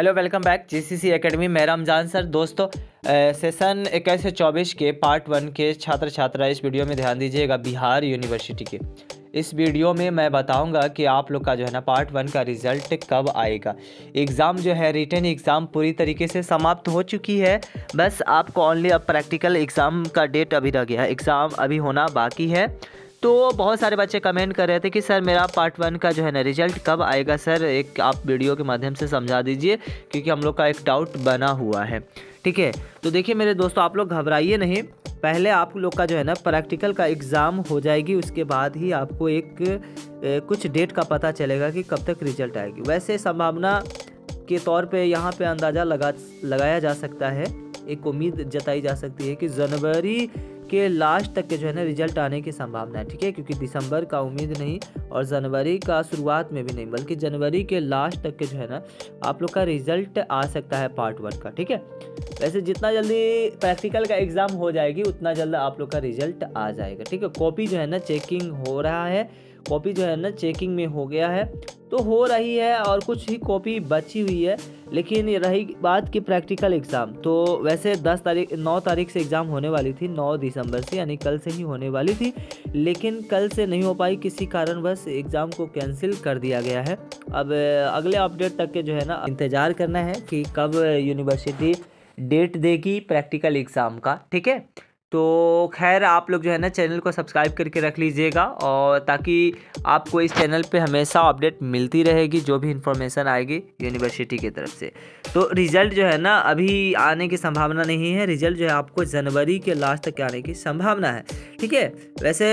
Hello welcome back GCC academy मैं Ramzan sir. दोस्तों session इक्कीस से चौबीस के पार्ट वन के छात्र छात्रा इस वीडियो में ध्यान दीजिएगा बिहार यूनिवर्सिटी के। इस वीडियो में मैं बताऊँगा कि आप लोग का जो है ना पार्ट वन का रिज़ल्ट कब आएगा। एग्ज़ाम जो है रिटर्न एग्ज़ाम पूरी तरीके से समाप्त हो चुकी है। बस आपको ओनली अब प्रैक्टिकल एग्ज़ाम का डेट अभी रह गया है। एग्ज़ाम अभी होना बाकी है। तो बहुत सारे बच्चे कमेंट कर रहे थे कि सर मेरा पार्ट वन का जो है ना रिज़ल्ट कब आएगा? सर एक आप वीडियो के माध्यम से समझा दीजिए क्योंकि हम लोग का एक डाउट बना हुआ है। ठीक है? तो देखिए मेरे दोस्तों आप लोग घबराइए नहीं। पहले आप लोग का जो है ना प्रैक्टिकल का एग्ज़ाम हो जाएगी उसके बाद ही आपको एक ए, कुछ डेट का पता चलेगा कि कब तक रिज़ल्ट आएगी। वैसे संभावना के तौर पे यहाँ पे अंदाज़ा लगा लगाया जा सकता है। एक उम्मीद जताई जा सकती है कि जनवरी के लास्ट तक के जो है ना रिज़ल्ट आने की संभावना है, ठीक है? क्योंकि दिसंबर का उम्मीद नहीं और जनवरी का शुरुआत में भी नहीं, बल्कि जनवरी के लास्ट तक के जो है ना आप लोग का रिज़ल्ट आ सकता है पार्ट वन का, ठीक है? वैसे जितना जल्दी प्रैक्टिकल का एग्ज़ाम हो जाएगी, उतना जल्द आप लोग का रिज़ल्ट आ जाएगा, ठीक है? कॉपी जो है ना चेकिंग हो रहा है कॉपी जो है ना चेकिंग में हो गया है तो हो रही है और कुछ ही कॉपी बची हुई है, लेकिन रही बात की प्रैक्टिकल एग्ज़ाम तो वैसे 10 तारीख 9 तारीख से एग्ज़ाम होने वाली थी 9 दिसंबर से, यानी कल से ही होने वाली थी, लेकिन कल से नहीं हो पाई, किसी कारण बस एग्ज़ाम को कैंसिल कर दिया गया है। अब अगले अपडेट तक के जो है ना, इंतज़ार करना है कि कब यूनिवर्सिटी डेट देगी प्रैक्टिकल एग्ज़ाम का, ठीक है? तो खैर आप लोग जो है ना चैनल को सब्सक्राइब करके रख लीजिएगा और ताकि आपको इस चैनल पे हमेशा अपडेट मिलती रहेगी, जो भी इन्फॉर्मेशन आएगी यूनिवर्सिटी की तरफ़ से। तो रिज़ल्ट जो है ना अभी आने की संभावना नहीं है। रिज़ल्ट जो है आपको जनवरी के लास्ट तक आने की संभावना है। ठीक है? वैसे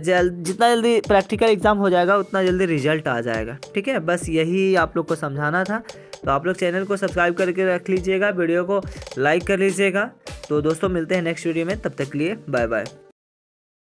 जल जितना जल्दी प्रैक्टिकल एग्ज़ाम हो जाएगा, उतना जल्दी रिज़ल्ट आ जाएगा। ठीक है? बस यही आप लोग को समझाना था। तो आप लोग चैनल को सब्सक्राइब करके रख लीजिएगा, वीडियो को लाइक कर लीजिएगा। तो दोस्तों मिलते हैं नेक्स्ट वीडियो में। तब तक लिए बाय बाय